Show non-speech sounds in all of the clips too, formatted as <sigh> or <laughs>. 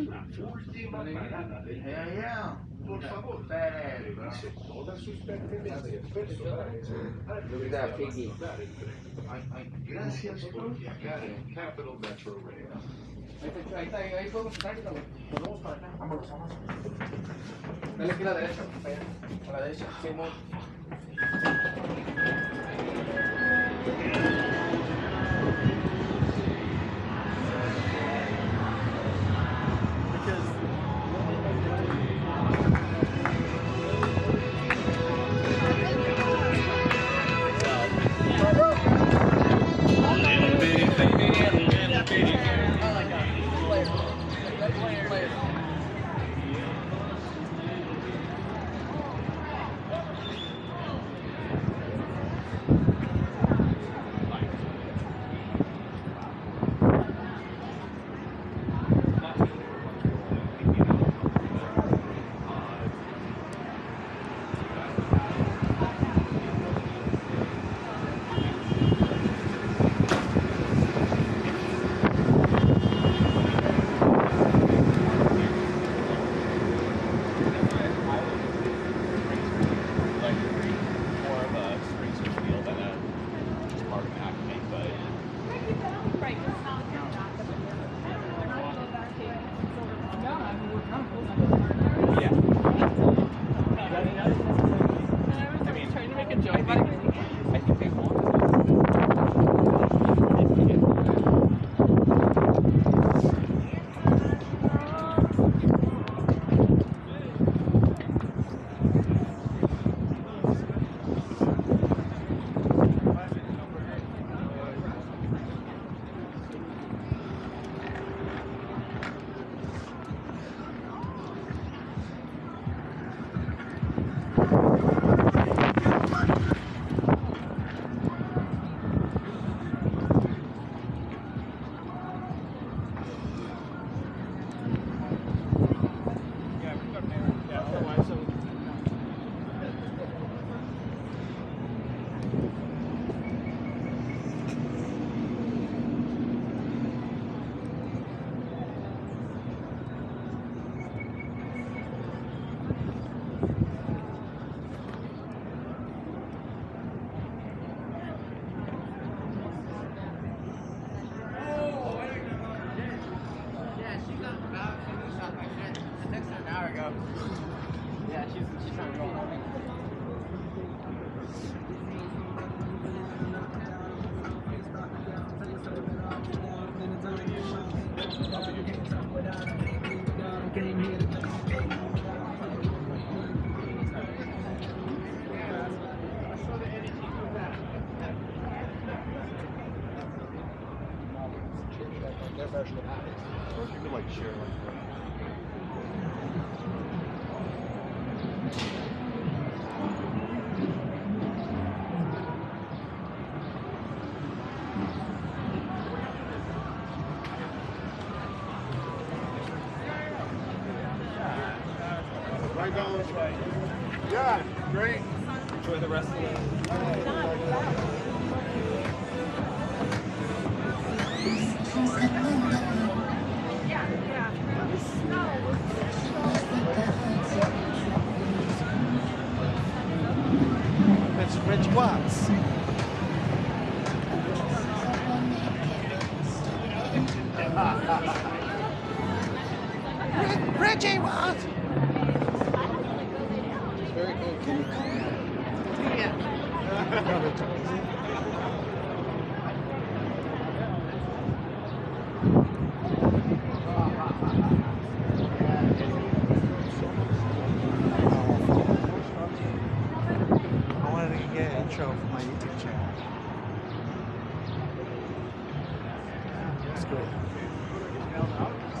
es la última parada. Por favor. Gracias por viajar Capital Metro Rail. Ahí está, Their version of that. Or you could like share like Right down this. Yeah, great. Enjoy the rest of the. It's Rich Watts. <laughs> Richie Watts. Very cool. Can you I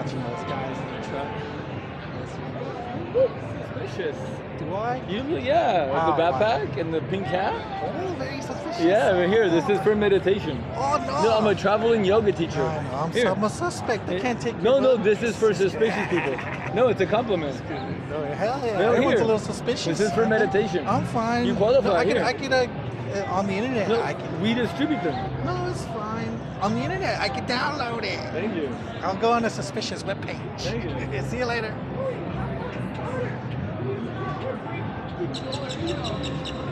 Watching those guys in the truck. Suspicious. Do I? You yeah, Wow, the wow. backpack and the pink hat. Oh, very suspicious. Yeah, but here, this is for meditation. Oh no. No, I'm a traveling yoga teacher. Know, I'm, Here. I'm a suspect. They can't take. No, no, this is for suspicious people. No, it's a compliment. No, hell yeah. No, Everyone's here. a little suspicious. This is for meditation. I'm fine. You qualify, No, I can, here. I can, uh, on the internet. No, I can. we distribute them. No. On the internet, I can download it. Thank you. I'll go on a suspicious webpage. Thank you. <laughs> See you later. <laughs>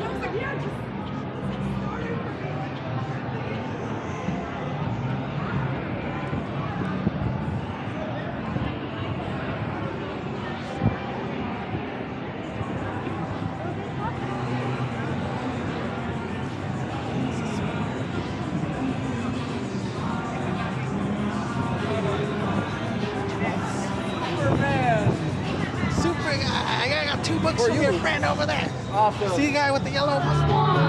Super guy. I got two books For you. your friend over there. Awesome. See you guy with the yellow.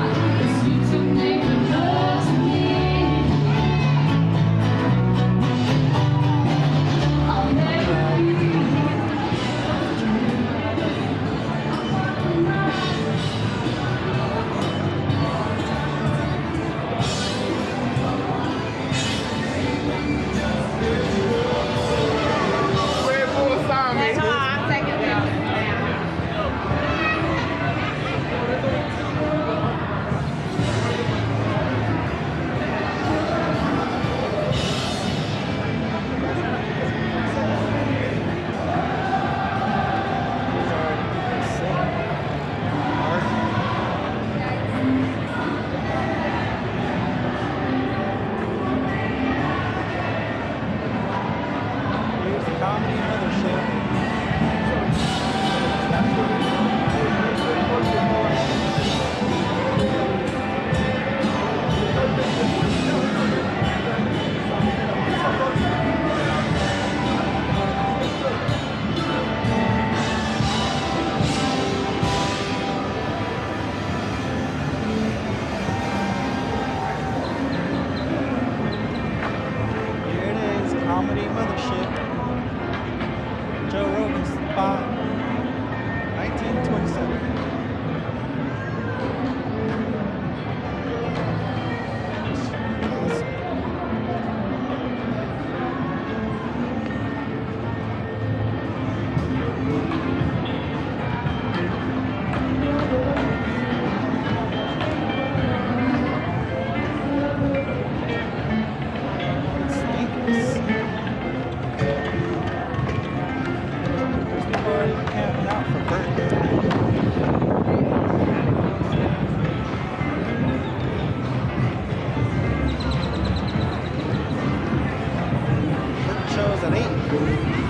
Thank you.